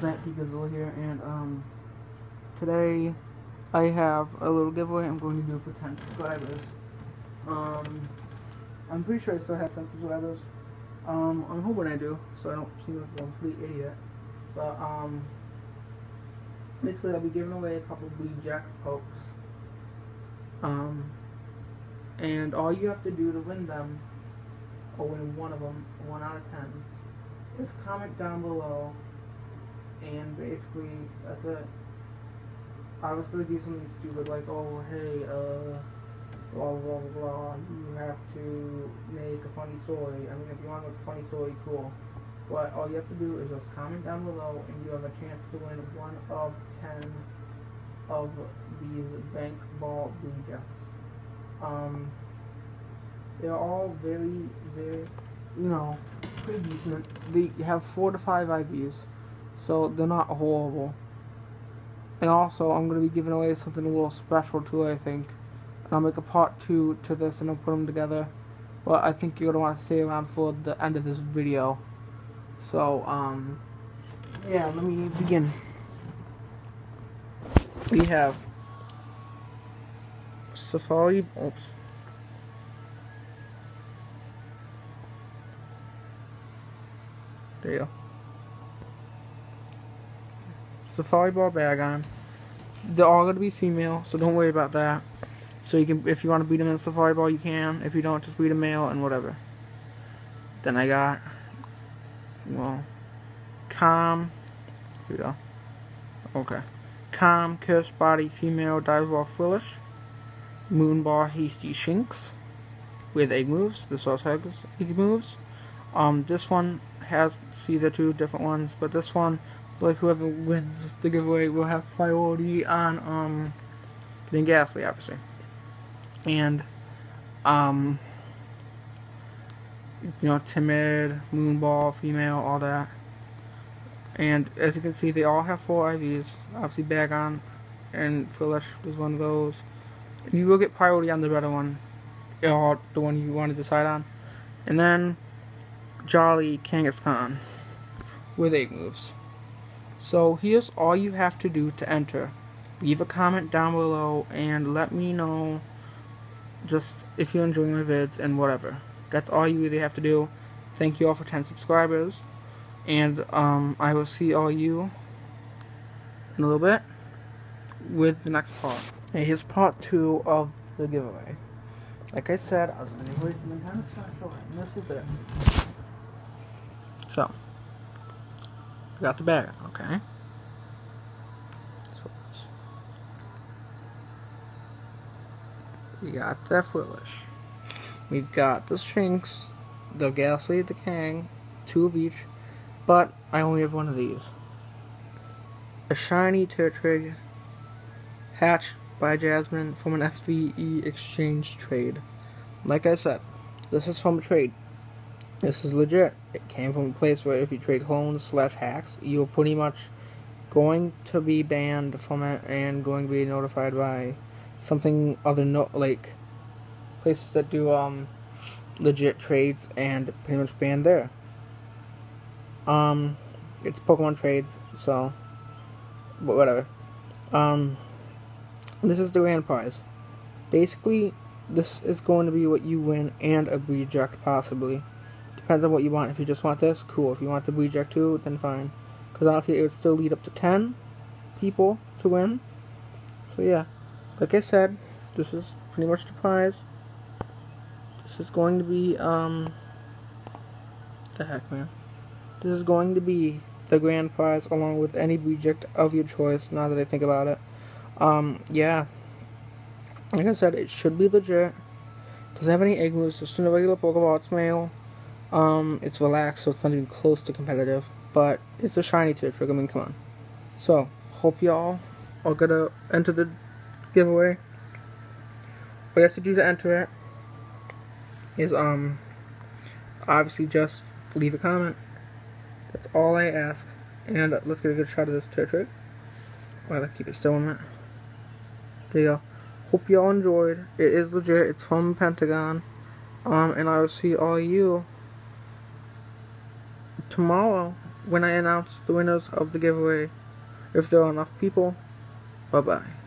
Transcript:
ThatPikazilla here, and um, today I have a little giveaway I'm going to do for 10 subscribers. Um, I'm pretty sure I still have 10 subscribers. Um, I'm hoping I do, so I don't seem like a complete idiot. But um, basically I'll be giving away a couple Blue Jack pokes. Um, and all you have to do to win them, or win one of them, one out of 10, is comment down below and basically that's it. I was gonna do something stupid like, oh hey, uh, blah blah blah blah. You have to make a funny story. I mean, if you want to make a funny story, cool. But all you have to do is just comment down below, and you have a chance to win one of ten of these bank ball blue jets. Um, they're all very, very, you know, pretty decent. They have four to five IVs. So they're not horrible. And also, I'm going to be giving away something a little special too, I think. And I'll make a part two to this and I'll put them together. But I think you're going to want to stay around for the end of this video. So, um, yeah, let me begin. We have Safari, oops. There you go. Safari Ball Bagon. They're all to be female, so don't worry about that. So you can, if you want to breed them in Safari Ball, you can. If you don't, just breed a male and whatever. Then I got, well, Calm. Here we go. Okay. Calm, Curse Body, Female, Dive Ball Frillish. Moonball, Hasty Shinx. With egg moves. This also has egg moves. Um, this one has, see the two different ones, but this one like whoever wins the giveaway will have priority on um getting Gastly, obviously. And um you know, timid, moonball, female, all that. And as you can see, they all have four IVs. Obviously, Bagon and Frillish is one of those. And you will get priority on the better one, or the one you want to decide on. And then Jolly Kangaskhan with eight moves. So here's all you have to do to enter. Leave a comment down below and let me know just if you're enjoying my vids and whatever. That's all you really have to do. Thank you all for 10 subscribers. And um, I will see all you in a little bit with the next part. And here's part two of the giveaway. Like I said, I was going to something kind of special, and this is it. So. Got the bag, okay. We got the Frillish. We've got the Shinx, the Gastly, the Kang, two of each, but I only have one of these. A shiny Turtwig hatched by Jasmine from an SVE exchange trade. Like I said, this is from a trade. This is legit. It came from a place where if you trade clones slash hacks, you're pretty much going to be banned from it and going to be notified by something other no like places that do um legit trades and pretty much banned there. Um, it's Pokemon trades, so but whatever. Um, this is the grand prize. Basically, this is going to be what you win and a reject possibly. Depends on what you want. If you just want this, cool. If you want the reject too, then fine. Because honestly, it would still lead up to 10 people to win. So yeah, like I said, this is pretty much the prize. This is going to be, um, the heck, man. This is going to be the grand prize along with any reject of your choice, now that I think about it. Um, yeah. Like I said, it should be legit. Doesn't have any egg moves, just a regular Pokeball. It's male. Um, it's relaxed, so it's not even close to competitive. But it's a shiny Turtwig. I mean, come on. So, hope y'all are gonna enter the giveaway. What you have to do to enter it is, um, obviously just leave a comment. That's all I ask. And let's get a good shot of this Turtwig. While I keep it still in it. There you go. Hope y'all enjoyed. It is legit. It's from Pentagon. Um, and I will see all you tomorrow when I announce the winners of the giveaway if there are enough people. Bye bye.